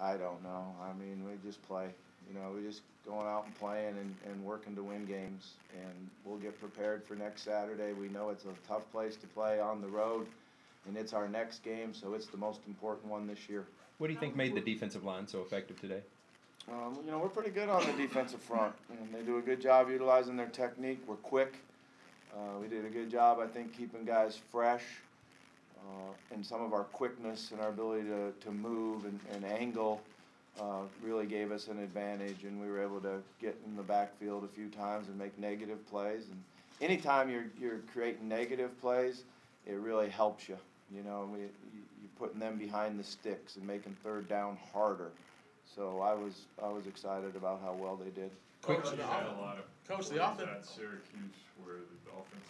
I don't know. I mean, we just play. You know, we just going out and playing and, and working to win games. And we'll get prepared for next Saturday. We know it's a tough place to play on the road, and it's our next game, so it's the most important one this year. What do you think made the defensive line so effective today? Um, you know, we're pretty good on the defensive front, and they do a good job utilizing their technique. We're quick. Uh, we did a good job, I think, keeping guys fresh. Uh, and some of our quickness and our ability to, to move and, and angle uh, really gave us an advantage, and we were able to get in the backfield a few times and make negative plays. And anytime you're, you're creating negative plays, it really helps you. You know, we, you, you're putting them behind the sticks and making third down harder. So I was I was excited about how well they did. Quick- Coach, Coach, the had a off- lot of Coach, the offense- at Syracuse where the offense